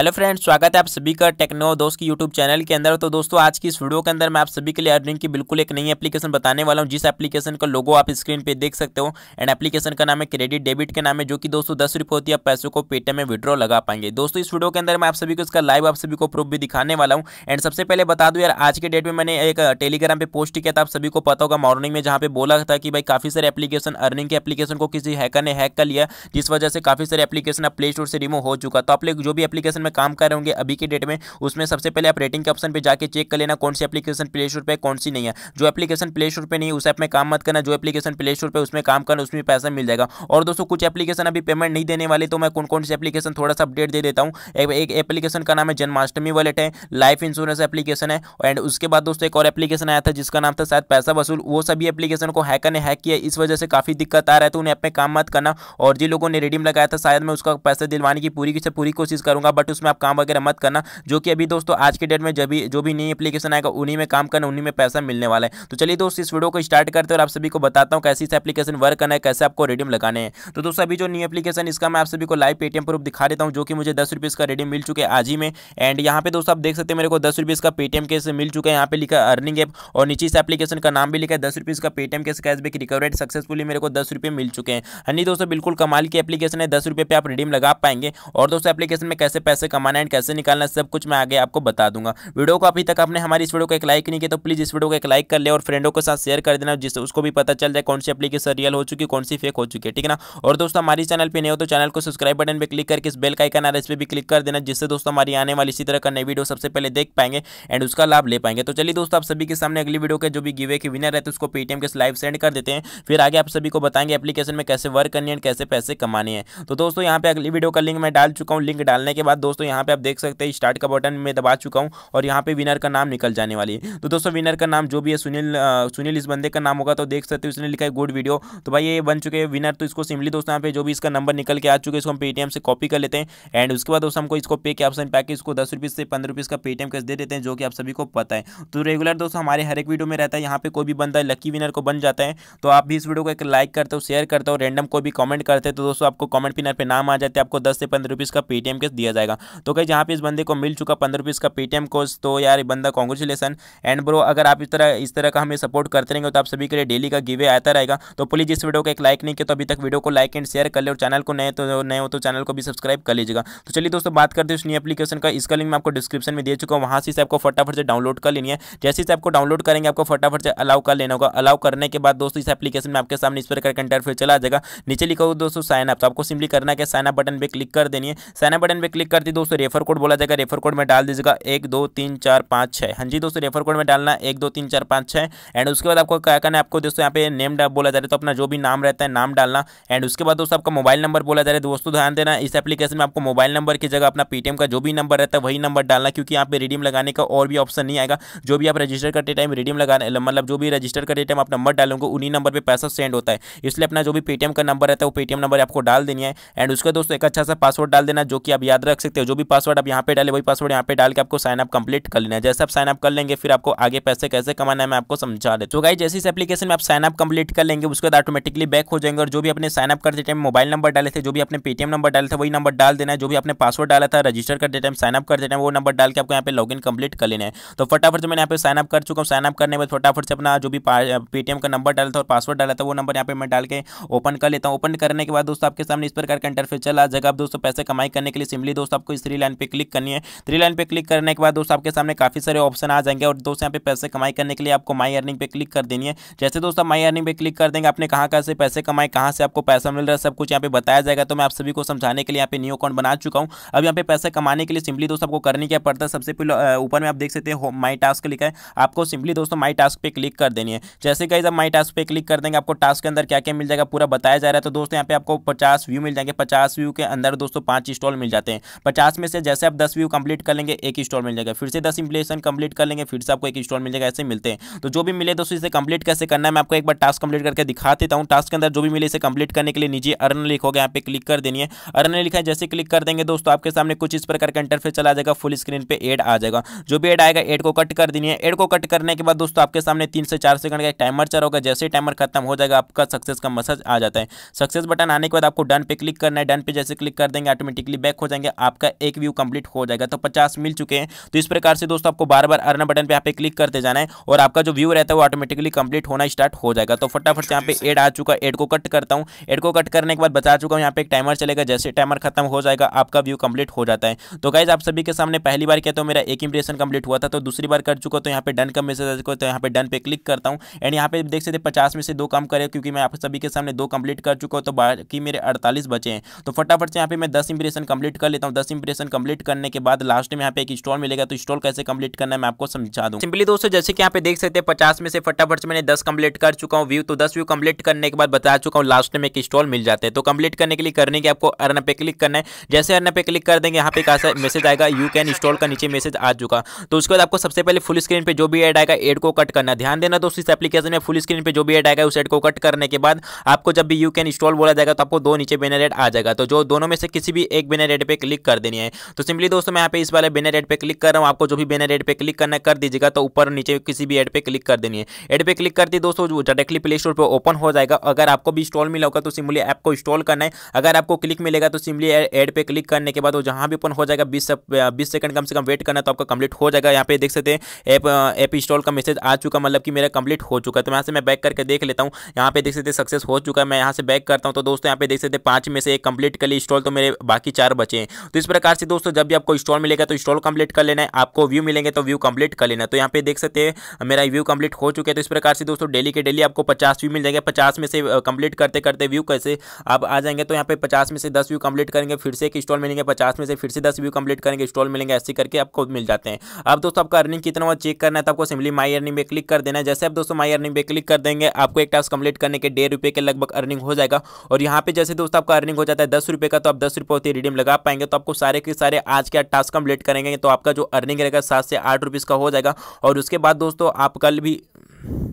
Hello friends, स्वागत है आप सभी का टेक्नो दोस्त की यूट्यूब चैनल के अंदर। तो दोस्तों, आज की इस वीडियो के अंदर मैं आप सभी के लिए अर्निंग की बिल्कुल एक नई एप्लीकेशन बताने वाला हूँ, जिस एप्लीकेशन का लोगो आप स्क्रीन पे देख सकते हो। एंड एप्लीकेशन का नाम है क्रेडिट डेबिट के नाम है, जो कि दोस्तों दस रुपये होती है, आप पैसों को पेटीएम में विड्रॉ लगा पाएँगे। दोस्तों, इस वीडियो के अंदर मैं आप सभी को इसका लाइव आप सभी को प्रूफ भी दिखाने वाला हूँ। एंड सबसे पहले बता दूँ यार, आज के डेट में मैंने एक टेलीग्राम पर पोस्ट किया था, आप सभी को पता होगा मॉर्निंग में, जहाँ पे बोला था कि भाई काफ़ी सारे एप्लीकेशन अर्निंग के एप्लीकेशन को किसी हैकर ने हैक कर लिया, जिस वजह से काफ़ी सारे एप्लीकेशन अब प्ले स्टोर से रिमूव हो चुका। तो आप लोग जो भी एप्लीकेशन में काम कर रहे होंगे अभी के डेट में, उसमें सबसे पहले आप रेटिंग के ऑप्शन पर जाकर चेक कर लेना कौन सी एप्लीकेशन प्ले स्टोर पे कौन सी नहीं है। जो एप्लीकेशन प्ले स्टोर पे नहीं, उस ऐप में काम मत करना, जो एप्लीकेशन प्ले स्टोर पे उसमें काम करना, उसमें पैसा मिल जाएगा। और दोस्तों, कुछ एप्लीकेशन अभी पेमेंट नहीं देने वाले तो मैं कौन कौन सी एप्लीकेशन थोड़ा सा अपडेट दे देता हूँ। एक एप्लीकेशन का नाम है जन्माष्टमी वॉलेट है लाइफ इंश्योरेंस एप्लीकेशन है एंड उसके बाद दोस्तों एक और एप्लीकेशन आया था, जिसका नाम था शायद पैसा वसूल। वो सभी एप्लीकेशन को हैकर ने हैक किया, इस वजह से काफ़ी दिक्कत आ रहा है तो उन्हें ऐप काम मत करना। और जिन लोगों ने रिडीम लगाया था, शायद मैं उसका पैसा दिलवाने की पूरी से पूरी कोशिश करूँगा बट उसमें आप काम वगैरह मत करना, जो कि अभी दोस्तों आज के डेट में जब भी, जो भी नई एप्लीकेशन आएगा, उन्हीं में काम करना, उन्हीं में पैसा मिलने वाला है। तो चलिए दोस्त, इस वीडियो को स्टार्ट करते हैं और आप सभी को बताता हूँ कैसी एप्लीकेशन वर्क करना है, कैसे आपको रिडीम लगाने हैं। तो दोस्तों, अभी जो न्यू एप्लीकेशन इसका मैं आप सभी को लाइव पेटीएम प्रूफ दिखा देता हूँ, जो कि मुझे दस का रिडीम मिल चुके आज ही में। एंड यहाँ पे दोस्तों, आप देख सकते हैं मेरे को दस रुपीज़ का पेटीएम के मिल चुका है। यहाँ पे लिखा अर्निंग ऐप और नीचे इस एप्लीकेशन का नाम भी लिखा है, दस रुपीज़ का पेटीएम के कैशबैक रिकवरेड सक्सेसफुली मेरे को दस रुपये मिल चुके हैं। हनी दोस्तों, बिल्कुल कमाल की एप्लीकेशन है, दस रुपये पे आप रिडीम लगा पाएँगे। और दोस्तों एप्लीकेशन में कैसे पैसे कमाना है कैसे निकालना है, सब कुछ मैं आगे आपको बता दूँगा। वीडियो को अभी तक आपने हमारी इस वीडियो को एक लाइक नहीं किया तो प्लीज़ इस वीडियो को एक लाइक कर ले और फ्रेंडों के साथ शेयर कर देना, जिससे उसको भी पता चल जाए कौन सी एप्लीकेशन रियल हो चुकी, कौन सी फेक हो चुकी है, ठीक है ना? और दोस्तों, हमारी चैनल पर नहीं हो तो चैनल को सब्सक्राइब बटन पर क्लिक करके इस बेल का आइकन आ रहा इस पर भी क्लिक कर देना, जिससे दोस्तों हमारी आने वाली इसी तरह का नई वीडियो सबसे पहले देख पाएँगे एंड उसका लाभ ले पाएँगे। तो चलिए दोस्तों, आप सभी के सामने अगली वीडियो के जो भी गिवे के विनर है तो उसको पेटीएम के लाइव सेंड कर देते हैं। फिर आगे आप सभी को बताएँगे एप्लीकेशन में कैसे वर्क करनी है कैसे पैसे कमाने हैं। तो दोस्तों, यहाँ पे अगली वीडियो का लिंक मैं डाल चुका हूँ लिंक डालने के बाद दोस्तों, यहाँ पे आप देख सकते हैं स्टार्ट का बटन में दबा चुका हूँ और यहाँ पे विनर का नाम निकल जाने वाली है। तो दोस्तों विनर का नाम जो भी है, सुनील सुनील इस बंदे का नाम होगा तो देख सकते हो उसने लिखा है गुड वीडियो तो भाई, ये बन चुके हैं विनर तो इसको सिंपली दोस्तों, यहाँ पे जो भी इसका नंबर निकल के आ चुके हैं, इसको हम पेटीएम से कॉपी कर लेते हैं। एंड उसके बाद दोस्तों, हमको इसको पे के ऑप्शन पैके इसको दस रुपीज़ से पंद्रह रुपीज़ का पेटीएम कैश दे देते हैं, जो कि आप सभी को पता है। तो रेगुलर दोस्तों, हमारे हर एक वीडियो में रहता है, यहाँ पे कोई भी बंदा लकी विनर को बन जाता है। तो आप भी इस वीडियो को एक लाइक करते हो शेयर करते हो रैंडम कोई भी कमेंट करते हैं तो दोस्तों, आपको कमेंट पिनर पे नाम आ जाते हैं, आपको दस से पंद्रह रुपीज़ का पेटीएम कैश दिया जाएगा। तो कहीं जहाँ पे इस बंदे को मिल चुका पंद्रह रुपीज़ का पेटीएम कोर्स तो यार बंदा कॉन्ग्रेचुलेसन एंड ब्रो अगर आप इस तरह इस तरह का हमें सपोर्ट करते रहेंगे तो आप सभी के लिए डेली का गिवे आता रहेगा. तो प्लीज़ इस वीडियो को एक लाइक नहीं किया तो अभी तक वीडियो को लाइक एंड शेयर कर ले और चैनल को नए तो नए हो तो चैनल को भी सब्सक्राइब कर लीजिएगा. तो चलिए दोस्तों, बात करते हैं उस नई एप्लीकेशन का. इसका लिंक मैं आपको डिस्क्रिप्शन में दे चुका हूँ. वहाँ से आपको फटाफट से डाउनलोड कर लेनी है. जैसे से आपको डाउनलोड करेंगे, आपको फटाफट से अलाउ कर लेना होगा. अलाउ करने के बाद दोस्तों, इस एप्लीकेशन में आपके सामने इस प्रकार का इंटरफेस चला जाएगा. नीचे लिखा हो दोस्तों साइन अप तो आपको सिंपली करना है साइन अप बटन पे क्लिक कर देनी है. साइनअप बटन पे क्लिक करती दोस्तों रेफर कोड बोला जाएगा रेफर कोड में डाल दीजिएगा, एक, दो, तीन, चार, पाँच छः हाँ जी दोस्तों रेफर कोड में डालना, एक, दो, तीन, चार, पाँच छः एंड उसके बाद आपको क्या करना है, आपको दोस्तों यहाँ पे नेम बोला जा रहा है तो अपना जो भी नाम रहता है, नाम डालना। एंड उसके बाद दोस्तों आपका मोबाइल नंबर बोला जा रहा है, दोस्तों ध्यान देना, इस एप्लीकेशन में आपको मोबाइल नंबर की जगह अपना पेटीएम का जो भी नंबर रहता है, वही नंबर डालना, क्योंकि यहाँ पे रिडीम लगाने का और भी ऑप्शन नहीं आएगा। जो भी आप रजिस्टर करते टाइम रिडीम लगाने मतलब जो भी रजिस्टर करते टाइम आप नंबर डालोगे, उन्हीं नंबर पर पैसा सेंड होता है। इसलिए अपना जो भी पेटीएम का नंबर रहता है, वो पेटीएम नंबर आपको डाल देनी है। एंड उसका दोस्तों एक अच्छा सा पासवर्ड डाल देना, जो कि आप याद रख सकते हो, जो भी पासवर्ड आप यहाँ पे डाले, वही पासवर्ड यहाँ पे डाल के आपको साइन अप कंप्लीट कर लेना है। जैसे आप साइन अप कर लेंगे, फिर आपको आगे पैसे कैसे कमाना है, मैं आपको समझा दे तो गाई जैसे इस एप्लीकेशन में आप साइन अप कंप्लीट कर लेंगे, उसके बाद ऑटोमेटिकली बैक हो जाएँगे और जो भी अपने साइन अप करते टाइम मोबाइल नंबर डाले थे, जो भी अपने पेटीएम नंबर डाले थे, वही नंबर डाल देना है। जो भी अपने पासवर्ड डाला था रजिस्टर करते टाइम साइन अप करते टाइम वो नंबर डाल के आपको यहाँ पे लॉगिन कंप्लीट कर लेना है। तो फटाफट से मैंने यहाँ पे साइन अप कर चुका हूँ। साइन अप करने बाद फटाफट से अपना जो भी पेटीएम का नंबर डाला था और पासवर्ड डाला था, वो नंबर यहाँ पे मैं डाल के ओपन कर लेता हूँ। ओपन करने के बाद दोस्तों, आपके सामने इस प्रकार का इंटरफेस चला जगह आप दोस्तों पैसे कमाई करने के लिए, सिंपली दोस्तों आपको इस थ्री लाइन पे क्लिक करनी है। थ्री लाइन पे क्लिक करने के बाद दोस्तों, आपके सामने काफ़ी सारे ऑप्शन आ जाएँगे और दोस्तों, यहाँ पे पैसे कमाई करने के लिए आपको माई अर्निंग पे क्लिक कर देनी है। जैसे दोस्तों माई अर्निंग पे क्लिक कर देंगे, आपने कहाँ कहाँ से पैसे कमाए, कहाँ से आपको पैसा मिल रहा है, सब कुछ यहाँ पे बताया जाएगा। तो मैं आप सभी को समझाने के लिए यहाँ पे न्यू अकाउंट बना चुका हूँ। अब यहाँ पे पैसे कमाने के लिए सिंपली दोस्तों, आपको करनी क्या पड़ता है। सबसे पहले ऊपर में आप देख सकते हैं माई टास्क लिखा है। आपको सिंपली दोस्तों माई टास्क पे क्लिक कर देनी है। जैसे कहीं जब माई टास्क पे क्लिक कर देंगे, आपको टास्क के अंदर क्या क्या मिल जाएगा, पूरा बताया जा रहा है। तो दोस्तों, यहाँ पे आपको पचास व्यू मिल जाएँगे। पचास व्यू के अंदर दोस्तों, पाँच स्टॉल मिल जाते हैं। पचास में से जैसे आप दस व्यू कंप्लीट कर लेंगे, एक स्टॉल मिल जाएगा। फिर से दस इंप्लेशन कंप्लीट कर लेंगे, फिर से आपको एक स्टॉल मिल जाएगा, ऐसे मिलते हैं। तो जो भी मिले दोस्तों, इसे कंप्लीट कैसे करना है, मैं आपको एक बार टास्क कंप्लीट करके दिखा देता हूँ। टास्क के अंदर जो भी मिले, इसे कंप्लीट करने के लिए नीचे अर्न लिखोगे यहाँ पे क्लिक कर देनी है। अर्न लिखा है, जैसे क्लिक कर देंगे दोस्तों, आपके सामने कुछ इस प्रकार का इंटरफेस चला जाएगा फुल स्क्रीन पर एड आ जाएगा। जो भी एड आएगा एड को कट कर देनी है। एड को कट करने के बाद दोस्तों, आपके सामने तीन से चार सेकंड का एक टाइमर चल होगा। जैसे टाइमर खत्म हो जाएगा, आपका सक्सेस का मैसेज आ जाता है। सक्सेस बटन आने के बाद आपको डन पे क्लिक करना है। डन पे जैसे क्लिक कर देंगे ऑटोमेटिकली बैक हो जाएँगे, आप आपका एक व्यू कंप्लीट हो जाएगा। तो पचास मिल चुके हैं। तो इस प्रकार से दोस्तों आपको बार बार अर्न बटन पर यहाँ पे क्लिक करते जाना है और आपका जो व्यू रहता है वो ऑटोमेटिकली कंप्लीट होना स्टार्ट हो जाएगा। तो फटाफट से यहाँ पे एड आ चुका एड को कट करता हूँ। एड को कट करने के बाद बता चुका हूँ। यहाँ पे एक टाइमर चलेगा। जैसे टाइमर खत्म हो जाएगा, आपका व्यू कंप्लीट हो जाता है। तो गाइज़ आप सभी के सामने पहली बार किया तो मेरा एक इंप्रेशन कंप्लीट हुआ था। तो दूसरी बार कर चुका तो यहाँ पे डन का मैसेज आ चुका तो यहाँ पे डन पे क्लिक करता हूँ। एंड यहाँ पे देख सकते पचास में से दो काम करे, क्योंकि मैं आप सभी के सामने दो कंप्लीट कर चुका हूँ। तो बाकी मेरे अड़तालीस बचे हैं। तो फटाफट से यहाँ पे मैं दस इंप्रेशन कंप्लीट कर लेता हूँ। दस इंप्रेशन कंप्लीट करने के बाद लास्ट में यहाँ पे एक स्टॉल मिलेगा तो स्टॉल कैसे कंप्लीट करना है मैं आपको समझा दूँ। सिंपली दोस्तों, जैसे कि यहाँ पे देख सकते हैं, पचास में से फटाफट से मैंने दस कंप्लीट कर चुका हूँ व्यू तो दस व्यू कंप्लीट करने के बाद बता चुका हूँ लास्ट में एक स्टॉल मिल जाते हैं। तो कंप्लीट करने के लिए करने के आपको अर्न पे क्लिक करना है। जैसे अर्न पे क्लिक कर देंगे, यहाँ पे कैसा मैसेज आएगा यू कैन इंस्टॉल का नीचे मैसेज आ चुका। तो उसके बाद आपको सबसे पहले फुल स्क्रीन पे जो भी एड आएगा एड को कट करना ध्यान देना दोस्तों, इस एप्लीकेशन में फुल स्क्रीन पे जो भी एड आएगा, उस एड को कट करने के बाद आपको जब भी यू कैन इंस्टॉल बोला जाएगा तो आपको दो नीचे बेनर एड आ जाएगा। तो जो दोनों में से किसी भी एक बेनर एड पे क्लिक कर देनी है। तो सिंपली दोस्तों मैं यहाँ पे इस वाले बेनर एड पे क्लिक कर रहा हूँ। आपको जो भी बेनर एड पे क्लिक करना कर दीजिएगा। तो ऊपर नीचे किसी भी एड पे क्लिक कर देनी है। एड पे क्लिक करती दोस्तों डायरेक्टली प्ले स्टोर पर ओपन हो जाएगा। अगर आपको भी इंस्टॉल मिला होगा तो सिंपली ऐप को इंस्टॉल करना है। अगर आपको क्लिक मिलेगा तो सिंपली एड पे क्लिक करने के बाद वो जहाँ भी ओपन हो जाएगा, बीस बीस सेकंड कम से कम वेट करना तो आपका कंप्लीट हो जाएगा। यहाँ पे देख सकते हैं ऐप ऐप इंस्टॉल का मैसेज आ चुका मतलब कि मेरा कंप्लीट हो चुका है। तो यहाँ से मैं बैक करके देख लेता हूँ। यहाँ पे देख सकते सक्सेस हो चुका है। मैं यहाँ से बैक करता हूँ। तो दोस्तों यहाँ पे देख सकते पाँच में से एक कंप्लीट कर लिए इंस्टॉल तो मेरे बाकी चार बचे हैं। तो इस प्रकार से दोस्तों, जब भी आपको इंस्टॉल मिलेगा तो इंस्टॉल कंप्लीट कर लेना है। आपको व्यू मिलेंगे तो व्यू कंप्लीट कर लेना तो यहाँ पे देख सकते हैं, मेरा व्यू कंप्लीट हो चुके हैं। तो इस प्रकार से दोस्तों डेली के डेली आपको पचास व्यू मिल जाएँगे। पचास में से कंप्लीट करते करते व्यू कैसे आप आ जाएँगे तो यहाँ पे पचास में से दस व्यू कंप्लीट करेंगे, फिर से एक इंस्टॉल मिलेंगे। पचास में से फिर से दस व्यू कंप्लीट करेंगे इंस्टॉल मिलेंगे, ऐसे करके आपको मिल जाते हैं। अब दोस्तों, आपका अर्निंग कितना हुआ चेक करना है तो आपको सिंपली माई अर्निंग में क्लिक कर देना है। जैसे आप दोस्तों माई अर्निंग में क्लिक कर देंगे, आपको एक टास्क कंप्लीट करने के डेढ़ रुपये के लगभग अर्निंग हो जाएगा। और यहाँ पे जैसे दोस्तों आपका अर्निंग हो जाता है दस रुपये का तो आप दस रुपये होती रिडीम लगा पाएँगे। तो आपको सारे के सारे आज के टास्क कंप्लीट करेंगे तो आपका जो अर्निंग रहेगा सात से आठ रुपीज़ का हो जाएगा। और उसके बाद दोस्तों, आप कल भी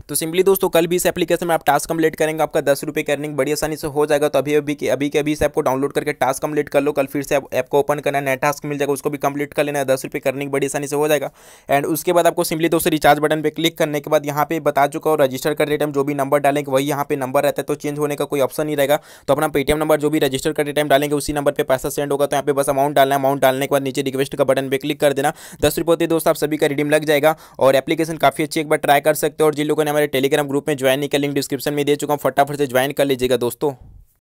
तो सिंपली दोस्तों, कल भी इस एप्लीकेशन में आप टास्क कंप्लीट करेंगे, आपका दस रुपये की अर्निंग बड़ी आसानी से हो जाएगा। तो अभी अभी के अभी के, अभी से आपको डाउनलोड करके टास्क कंप्लीट कर लो। कल फिर से आप ऐप को ओपन करना नया टास्क मिल जाएगा, उसको भी कंप्लीट कर लेना है, दस रुपये अर्निंग बड़ी आसानी से हो जाएगा। एंड उसके बाद आपको सिंपली दोस्तों रिचार्ज बटन पर क्लिक करने के बाद यहाँ पे बता चुका हूँ रजिस्टर करते टाइम जो भी नंबर डालेंगे, वही यहाँ पे नंबर रहता है तो चेंज होने का कोई ऑप्शन नहीं रहेगा। तो अपना पेटीएम नंबर जो भी रजिस्टर करते टाइम डालेंगे, उसी नंबर पर पैसा सेंड होगा। तो यहाँ पे बस अमाउंट डालना है अमाउंट डालने के बाद नीचे रिक्वेस्ट का बटन पर क्लिक कर देना। दस रुपये दोस्तों, आप सभी का रिडीम लग जाएगा। और एप्लीकेशन काफ़ी अच्छी एक बार ट्राई कर सकते हो। और जिन लोगों ने हमारे टेलीग्राम ग्रुप में ज्वाइन नहीं कर लिंक डिस्क्रिप्शन में दे चुका हूँ, फटाफट से ज्वाइन कर लीजिएगा दोस्तों।